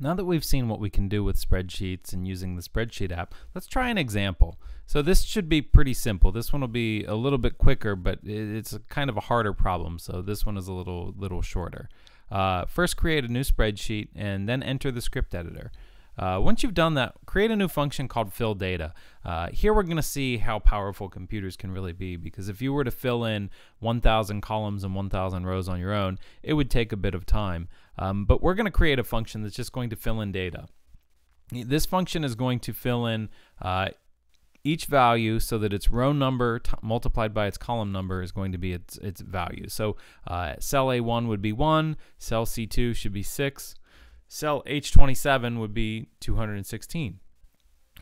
Now that we've seen what we can do with spreadsheets and using the spreadsheet app, let's try an example. So this should be pretty simple. This one will be a little bit quicker, but it's kind of a harder problem. So this one is a little little shorter. Uh, first, create a new spreadsheet and then enter the script editor. Uh, once you've done that, create a new function called fill data. Uh, here we're going to see how powerful computers can really be because if you were to fill in 1,000 columns and 1,000 rows on your own, it would take a bit of time. Um, but we're going to create a function that's just going to fill in data. This function is going to fill in uh, each value so that its row number multiplied by its column number is going to be its, its value. So uh, cell A1 would be 1, cell C2 should be 6, Cell H27 would be 216.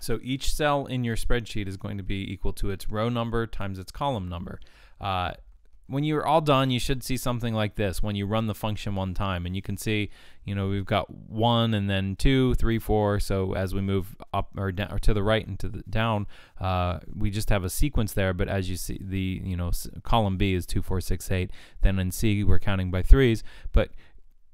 So each cell in your spreadsheet is going to be equal to its row number times its column number. Uh, when you're all done, you should see something like this when you run the function one time. And you can see, you know, we've got one and then two, three, four. So as we move up or down or to the right and to the down, uh, we just have a sequence there. But as you see, the, you know, column B is two, four, six, eight. Then in C, we're counting by threes. But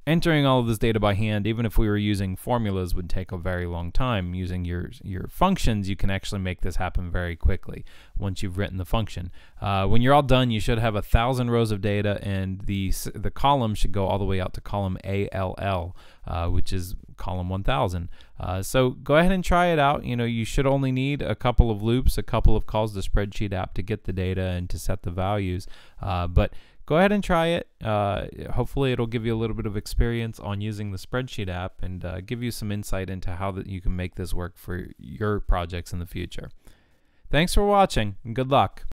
entering all of this data by hand, even if we were using formulas, would take a very long time. Using your your functions, you can actually make this happen very quickly once you've written the function. Uh, when you're all done, you should have a thousand rows of data, and the the column should go all the way out to column ALL, uh, which is column 1000. Uh, so go ahead and try it out. You know, you should only need a couple of loops, a couple of calls to spreadsheet app to get the data and to set the values. Uh, but go ahead and try it. Uh, hopefully, it'll give you a little bit of experience on using the spreadsheet app and uh, give you some insight into how that you can make this work for your projects in the future. Thanks for watching and good luck.